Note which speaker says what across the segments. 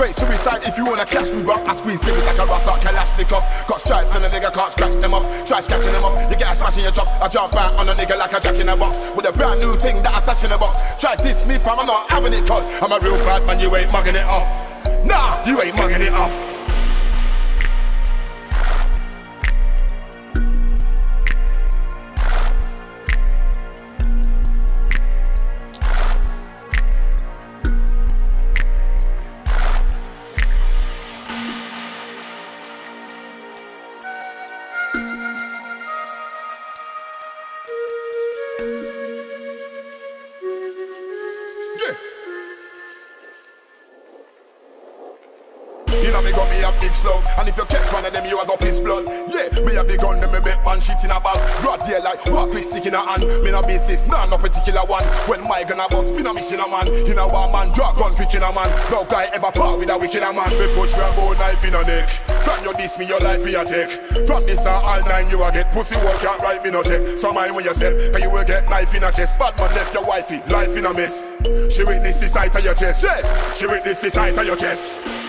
Speaker 1: Straight suicide if you wanna clash me, bro. I squeeze niggas like a rasta Kalashnikov. Got stripes and a nigga can't scratch them off. Try scratching them off, you get a smash in your chops. I jump out on a nigga like a jack in a box. With a brand new thing that I stash in a box. Try this me, fam, I'm not having it, cause I'm a real bad man, you ain't mugging it off. Nah, you ain't mugging it off. In a ball. Rod dear light, walk with stick in a hand. Me no business, nah, no particular one. When my gonna bust, me no mission a man. You know one man, drop gun quick in a man. No guy ever part with a wicked a man. Me push your bone knife in a neck. From your diss me, your life be a take. From this and all nine you a get. Pussy work can't write me no check. So mind when you said, but you will get knife in a chest. Bad man left your wifey, life in a mess. She witness the sight of your chest. Yeah. She witness the sight of your chest.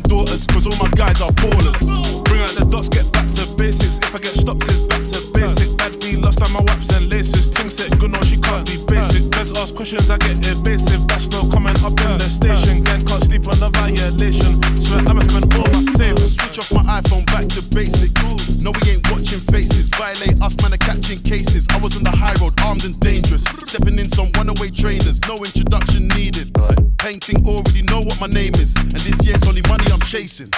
Speaker 1: daughters, cause all my guys are ballers.
Speaker 2: Bring out the dots, get back to basics. If I get stopped, it's back to basic. Bad be lost on my waps and laces. Ting set good no, she can't be basic. Bez ask questions, I get evasive. That's no comment up in the station. Gang can't sleep on the violation. So I'ma spend all my savings.
Speaker 1: Switch off my iPhone, back to basic. No, we ain't watching faces. Violate us, man, are catching cases. I was on the high road, armed and dangerous. Stepping in some one-away trainers, no introduction needed. Painting already my name is, and this year's only money I'm chasing.